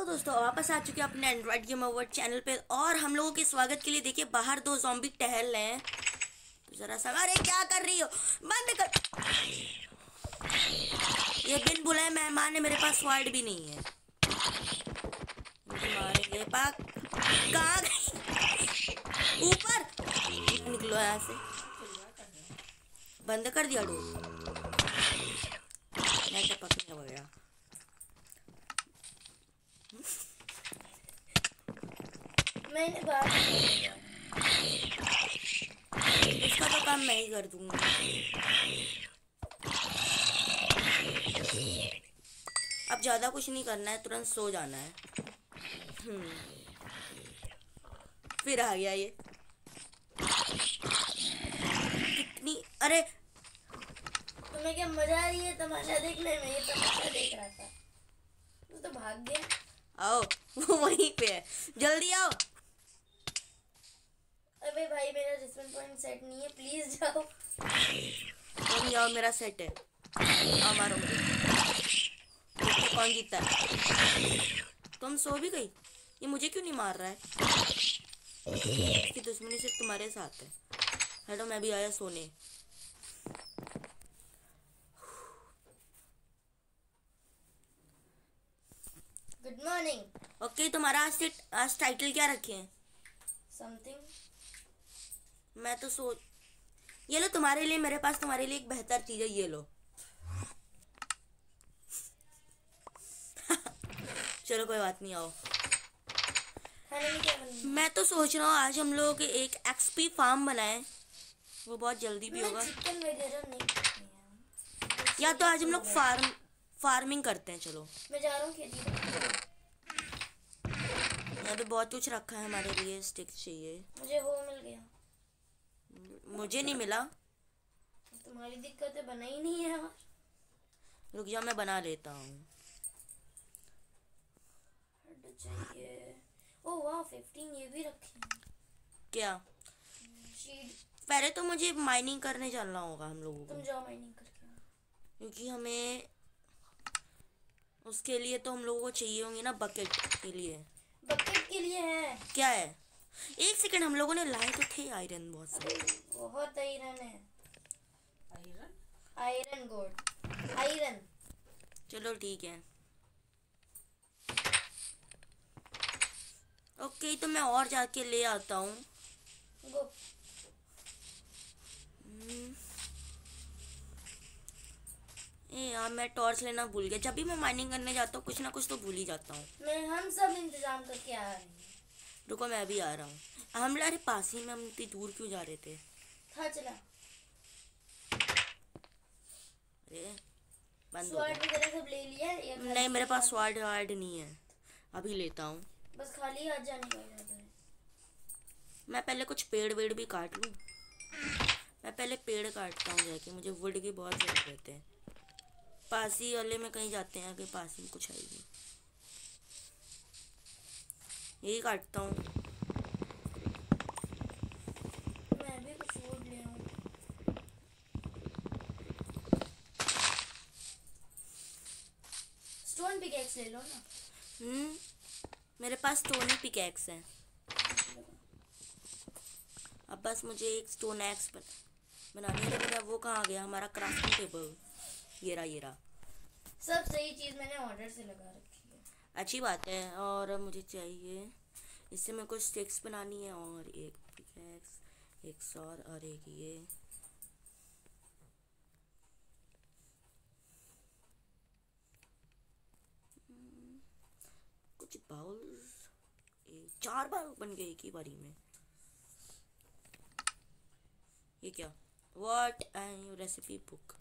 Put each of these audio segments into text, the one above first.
दोस्तों वापस आ चुके अपने एंड्रॉइड गेम अवर्ड चैनल पे और हम लोगों के स्वागत के लिए देखिए, बाहर दो जॉम्बी टहल रहे हैं। तो जरा सा अरे क्या कर रही हो? बंद कर। ये बिन बुलाए मेहमान है मेरे पास स्वाड भी नहीं है। मारेंगे पाक कहाँ गई? ऊपर। निकलो यहाँ से। बंद कर दिया डोर। मैं तो पकड़ने वगैरह मैंने बात इसका तो काम मैं ही कर दूँगा। अब ज़्यादा कुछ नहीं करना है तुरंत सो जाना है। हम्म। फिर आ गया ये। कितनी अरे! तुम्हें क्या मज़ा आ रही है? तमाशा देखने में ये तमाशा देख रहा था। तू तो भाग गया। आओ वो वहीं पे है। जल्दी आओ। अबे भाई मेरा रिस्पॉन्स पॉइंट सेट नहीं है प्लीज़ जाओ। तुम जाओ मेरा सेट है। आओ मारो मुझे। कौन जीतता है तुम सो भी गई? ये मुझे क्यों नहीं मार रहा है? इसकी दुश्मनी सिर्फ़ तुम्हारे साथ है। हेलो मैं भी आया सोने। गुड मॉर्निंग ओके तुम्हारा आज आज टाइटल क्या रखे हैं? समथिंग मैं तो सोच ये लो तुम्हारे लिए मेरे पास तुम्हारे लिए एक बेहतर चीज़ है ये लो। चलो कोई बात नहीं आओ। में तो सोच रहा हूँ आज हम लोग एक एक्सपी फार्म बनाएँ। वो बहुत जल्दी भी होगा। हूँ। या तो आज हम लोग फार्म फ़ार्मिंग करते हैं चलो। मैं जा रहा हूँ यहाँ पे बहुत कुछ रखा है हमारे लिए स्टिक चाहिए। मुझे हो मिल गया। मुझे नहीं मिला। तुम्हारी दिक्कतें बना ही नहीं है रुक जा मैं बना लेता हूँ। चाहिए। ओ वाह फिफ्टीन ये भी रखे। क्या? पहले तो मुझे माइनिंग करने चलना होगा हम लोगों को। तुम जाओ माइनिंग करके। क्योंकि हमें उसके लिए तो हम लोगों को चाहिए होंगे ना बकेट के लिए। बकेट के लिए है। क्या है? एक सेकंड हम लोगों ने लाए तो थे आयरन बहुत सारे। बहुत आयरन है। आयरन गोल्ड आयरन चलो ठीक है। ओके तो मैं और जाके ले आता हूँ। ए यार मैं टॉर्च लेना भूल गया। जब भी मैं माइनिंग करने जाता हूँ कुछ ना कुछ तो भूल ही जाता हूँ। मैं हम सब इंतज़ाम करके आ रहे हैं। रुको मैं भी आ रहा हूँ। हम अरे पास ही में हम इतनी दूर क्यों जा रहे थे? था चला। अरे बंद हो गया। सब ले लिया नहीं मेरे पास स्वाड वार्ड नहीं है। अभी लेता हूँ। बस खाली हाथ जाने का इरादा है। मैं पहले कुछ पेड़ वेड़ भी काट लूँ? मैं पहले पेड़ काटता हूँ जाके मुझे वुड की बहुत ज़रूरत है। पासी वाले में कहीं जाते हैं आगे पासी में कुछ आएगी यही काटता हूँ। मैं भी कुछ वुड ले आऊँ। स्टोन पिकेक्स ले लो ना। हम्म। मेरे पास स्टोनी पिकैक्स है। अब बस मुझे एक स्टोन एक्स बन, बनानी है लेकिन अब वो कहाँ गया? हमारा क्राफ्टिंग टेबल ये रहा ये रहा सब सही चीज़ मैंने ऑर्डर से लगा रखी है। अच्छी बात है और मुझे चाहिए इससे मेरे को स्टिक्स बनानी है और एक पिकैक्स एक सौर और एक ये। कुछ बाउल्स चार बार बन गए एक ही बारी में। ये क्या? व्हाट आई रेसिपी बुक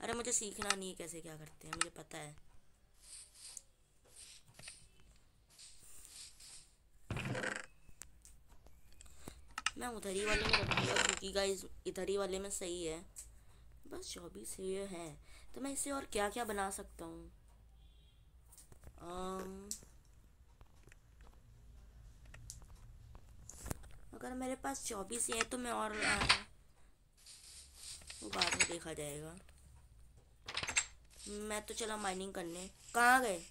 अरे मुझे सीखना नहीं है कैसे क्या करते हैं, मुझे पता है। मैं उधर ही वाले में रखूँगा क्योंकि गाइस इधर ही वाले में सही है। बस चौबीस ये है। तो मैं इससे और क्या क्या बना सकता हूँ? मेरे पास चौबीस है तो मैं और वो बाद में देखा जाएगा। मैं तो चला माइनिंग करने। कहाँ गए?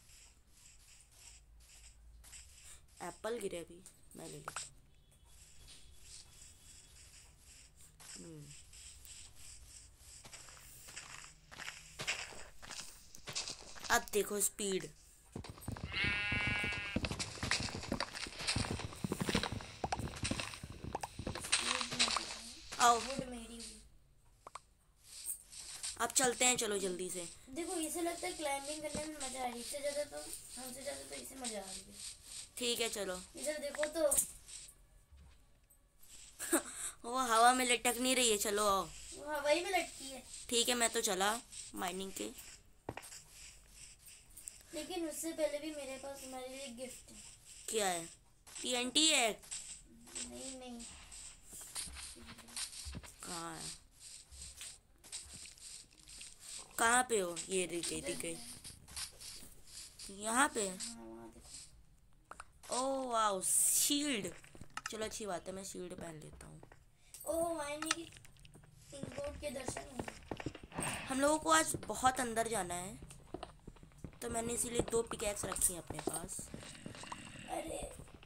एप्पल गिरे अभी। मैं ले लेता हम्म। अब देखो स्पीड आओ मेरी अब चलते हैं चलो जल्दी से। देखो इसे लगता है क्लाइंबिंग करने में मज़ा आ रही है। इससे ज़्यादा तो हमसे ज़्यादा तो इसे मज़ा आ रही है। ठीक है चलो। इधर देखो तो। वो हवा में लटक नहीं रही है चलो आओ। वो हवाई में लटकी है। ठीक है मैं तो चला माइनिंग के। लेकिन उससे पहले भी मेरे पास तुम्हारे लिए गिफ्ट है। क्या है? टीएनटी है? नहीं नहीं। कहाँ है। कहाँ पे हो ये दिख गई दिख गई? यहाँ पे? Oh wow shield. चलो अच्छी बात है मैं शील्ड पहन लेता हूँ। हम लोगों को आज बहुत अंदर जाना है तो मैंने इसीलिए दो पिकैक्स रखी हैं अपने पास। अरे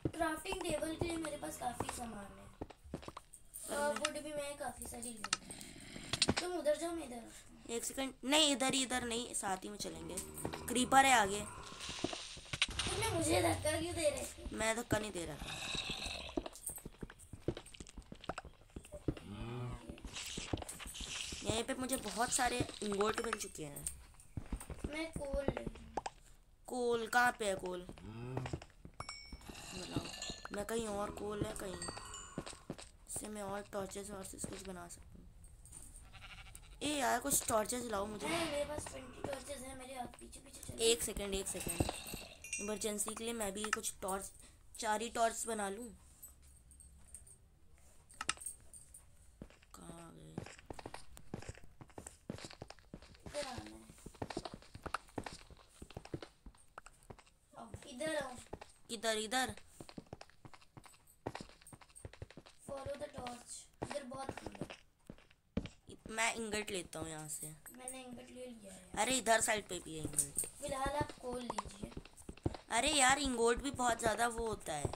क्राफ्टिंग टेबल के लिए मेरे पास काफ़ी सामान है। वुड भी मैं काफ़ी सारी तुम उधर जाओ मैं इधर एक सेकंड नहीं इधर ही इधर नहीं साथ ही में चलेंगे। क्रीपर है आगे। तुमने मुझे धक्का क्यों दे रहे मैं धक्का नहीं दे रहा। यहीं पे मुझे बहुत सारे इंगोट मिल चुके हैं। मैं कोल। कोल? कहाँ पे है कोल? मैं कहीं और कोल है कहीं। मैं और टॉर्चेस और कुछ बना सकता हूँ। ए यार कुछ टॉर्चेस लाओ मुझे। मेरे पास ट्वेंटी टॉर्चेस हैं मेरे पीछे पीछे एक सेकंड एक सेकंड इमरजेंसी के लिए मैं भी कुछ टॉर्च चार ही टॉर्च बना लूँ। कहाँ गए? इधर इधर आओ किधर इधर फॉलो द टॉर्च इधर बहुत मैं इंगट लेता हूँ यहाँ से। मैंने इंगट ले लिया है। अरे इधर साइड पे भी है इंगट। फ़िलहाल आप कोल लीजिए। अरे यार इंगोट भी बहुत ज़्यादा वो होता है।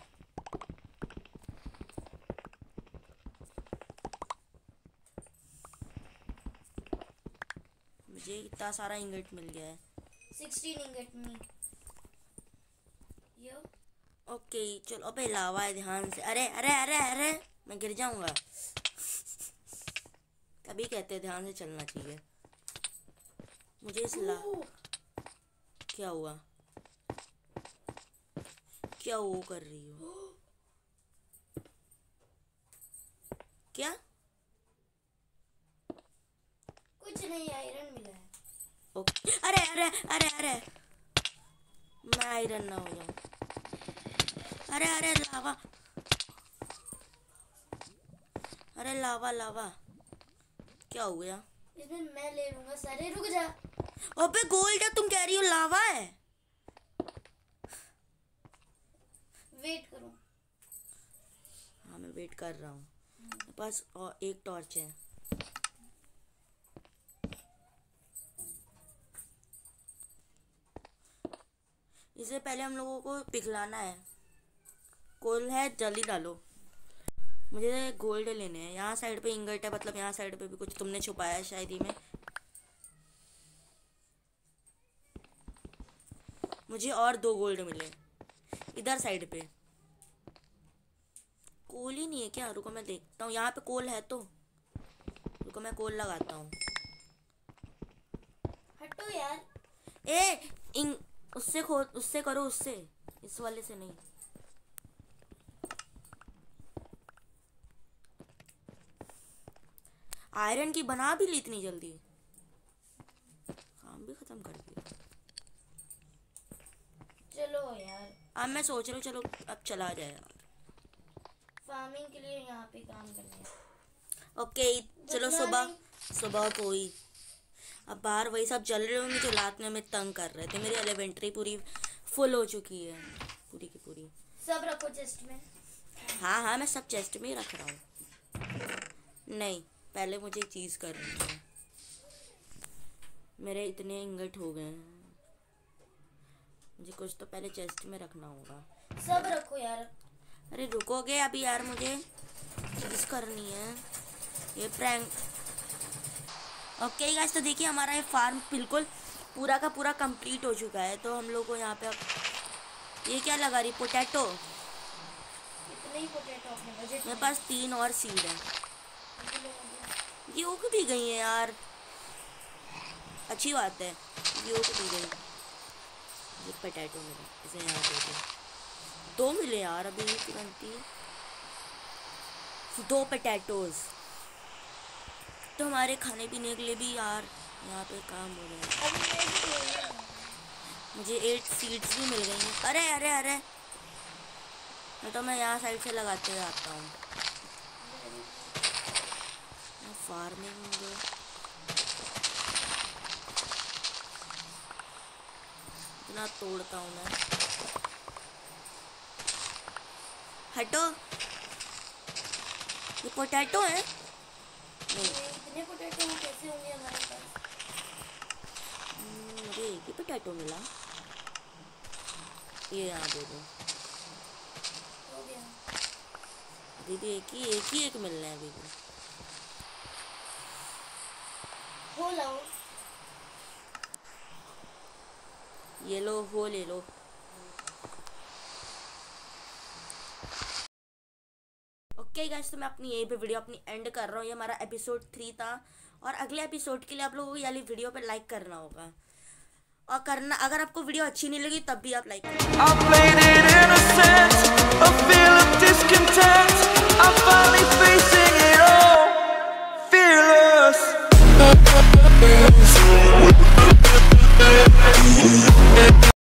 मुझे इतना सारा इंगट मिल गया है। सिक्सटीन इंगट में। यो। ओके चलो अबे लावा है ध्यान से। अरे अरे अरे अरे। मैं गिर जाऊँगा। तभी कहते हैं ध्यान से चलना चाहिए। मुझे इस ला क्या हुआ? क्या वो कर रही हो? क्या? कुछ नहीं आयरन मिला है। ओके अरे अरे अरे अरे। मैं आयरन ना हो जाऊँ। अरे अरे लावा। अरे लावा लावा। क्या हो गया? इसमें मैं ले लूँगा सारे रुक जा। अबे गोल्ड है तुम कह रही हो लावा है? वेट करो। हाँ मैं वेट कर रहा हूँ। मेरे पास और एक टॉर्च है। इससे पहले हम लोगों को पिघलाना है। कोल है जल्दी डालो। मुझे गोल्ड लेने हैं। यहाँ साइड पे इंगट है मतलब यहाँ साइड पे भी कुछ तुमने छुपाया है शायद ही में। मुझे और दो गोल्ड मिले। इधर साइड पे। कोल ही नहीं है क्या? रुको मैं देखता हूँ। यहाँ पे कोल है तो। रुको मैं कोल लगाता हूँ। हटो यार। ए इंग उससे खो उससे करो उससे। इस वाले से नहीं। आयरन की बना भी ली इतनी जल्दी। काम भी खत्म कर दिया। चलो यार। अब मैं सोच रहा हूँ चलो अब चला जाए यार फ़ार्मिंग के लिए यहाँ पे काम करना है। ओके चलो सुबह. सुबह कोई अब बाहर वही सब जल रहे होंगे जो रात में हमें तंग कर रहे थे। मेरी एलिमेंट्री पूरी फुल हो चुकी है। पूरी की पूरी। सब रखो चेस्ट में। हाँ हाँ मैं सब चेस्ट में ही रख रहा हूँ। नहीं। पहले मुझे एक चीज़ करनी है। मेरे इतने इंगट हो गए हैं। मुझे कुछ तो पहले चेस्ट में रखना होगा। सब रखो यार। अरे रुकोगे अभी यार मुझे? चीज़ करनी है। ये प्रैंक ओके गाइस तो देखिए हमारा ये फार्म बिल्कुल पूरा का पूरा कंप्लीट हो चुका है। तो हम लोग को यहाँ पे अब ये क्या लगा रही पोटैटो इतने ही पोटैटो मेरे पास तीन और सीड है। ये उग भी गई है यार। अच्छी बात है ये उग भी गई। ये पोटैटो मिले इसे यहाँ दे। दो मिले यार अभी तुरंत ही। दो पोटैटोज तो हमारे खाने पीने के लिए भी यार, यहाँ पे काम हो हूँ। मुझे एट सीड्स भी मिल गई हैं। अरे अरे अरे। तो मैं यहाँ साइड से लगाते हुए आता हूँ। फ़ार्मिंग इतना तोड़ता हूँ मैं। हटो ये पोटैटो है? नहीं। इतने पोटैटो कैसे होंगे हमारे पास? हम्म, मुझे एक ही पोटैटो मिला। ये यहाँ दे दो। भी एक ही एक ही एक मिलना है अभी हो लाऊं ये लो हो ले लो ओके okay गैस तो मैं अपनी यहीं पे वीडियो अपनी एंड कर रहा हूँ। ये हमारा एपिसोड थ्री था और अगले एपिसोड के लिए आप लोगों को ये वीडियो पे लाइक करना होगा। और करना अगर आपको वीडियो अच्छी नहीं लगी तब भी आप लाइक करें Yeah.